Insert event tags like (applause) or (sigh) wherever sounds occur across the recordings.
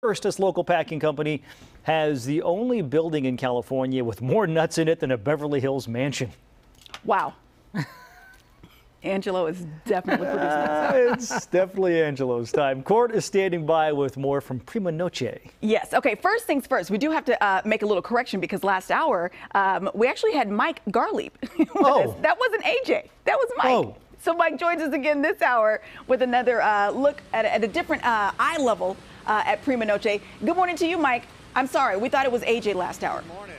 First, this local packing company has the only building in California with more nuts in it than a Beverly Hills mansion. Wow. (laughs) Angelo is definitely producing (laughs) Uh, it's definitely Angelo's time. Court is standing by with more from Prima Noce. Yes. Okay. First things first. We do have to uh, make a little correction because last hour um, we actually had Mike Garliepp. (laughs) Oh. us. That wasn't AJ. That was Mike. Oh. So Mike joins us again this hour with another uh, look at, at a different uh, eye level uh, at Prima Noce. Good morning to you, Mike. I'm sorry. We thought it was AJ last hour. Morning.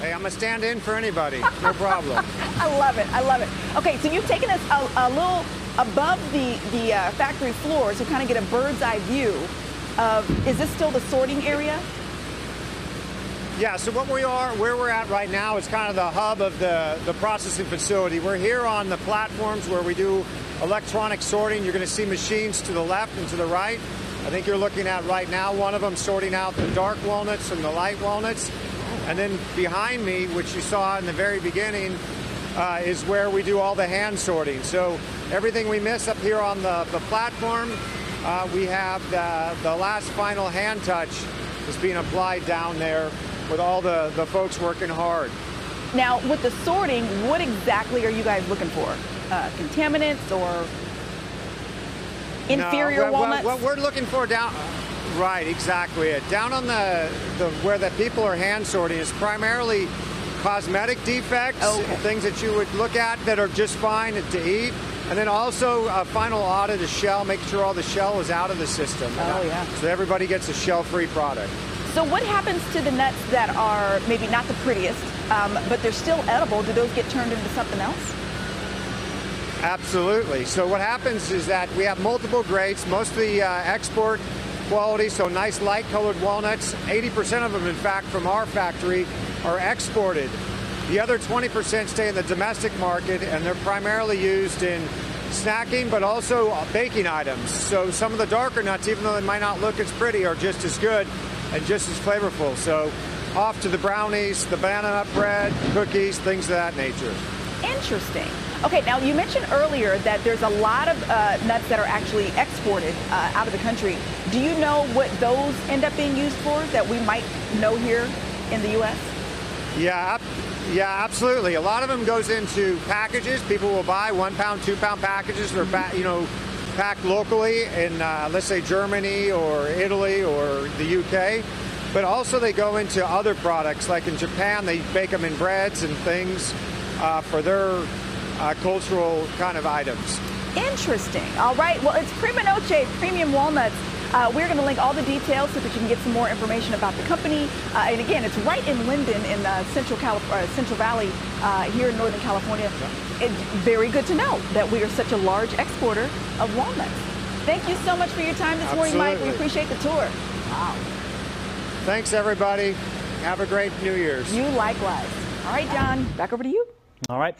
hey, I'm a stand in for anybody. No (laughs) problem. I love it. I love it. Okay, so you've taken us a, a little above the the uh, factory floor to kind of get a bird's eye view of. Is this still the sorting area? Yeah, so what we are, where we're at right now is kind of the hub of the, the processing facility. We're here on the platforms where we do electronic sorting. You're going to see machines to the left and to the right. I think you're looking at right now one of them sorting out the dark walnuts and the light walnuts. And then behind me, which you saw in the very beginning, uh, is where we do all the hand sorting. So everything we miss up here on the, the platform, uh, we have the, the last final hand touch is being applied down there with all the, the folks working hard. Now, with the sorting, what exactly are you guys looking for? Uh, contaminants or inferior No, what- walnuts? What, what we're looking for down, right, exactly. Down on the, the where the people are hand sorting is primarily cosmetic defects, Okay. things that you would look at that are just fine to eat. And then also a final audit of the shell, making sure all the shell is out of the system. Oh, yeah. So everybody gets a shell-free product. so, what happens to the nuts that are maybe not the prettiest, um, but they're still edible? Do those get turned into something else? Absolutely. So what happens is that we have multiple grades, most of the uh, export quality, so nice light colored walnuts. 80% of them, in fact, from our factory are exported. The other 20% stay in the domestic market, and they're primarily used in snacking, but also uh, baking items. So some of the darker nuts, even though they might not look as pretty, are just as good and just as flavorful. So off to the brownies, the banana bread, cookies, things of that nature. Interesting. Okay, now you mentioned earlier that there's a lot of uh, nuts that are actually exported uh, out of the country. Do you know what those end up being used for that we might know here in the U.S.? Yeah, yeah, absolutely. A lot of them goes into packages. People will buy one pound, two pound packages. They're pa- you know packed locally in uh, let's say Germany or Italy or the UK. But also they go into other products like in Japan. They bake them in breads and things uh, for their uh, cultural kind of items. Interesting. All right. Well, it's Prima Noce Premium Walnuts. Uh, we're going to link all the details so that you can get some more information about the company. Uh, and again, it's right in Linden in uh, Central, Calif- uh, Central Valley uh, here in Northern California. It's very good to know that we are such a large exporter of walnuts. Thank you so much for your time this morning, Mike. We appreciate the tour. Wow. Thanks, everybody. Have a great New Year's. You likewise. All right, John, back over to you. All right.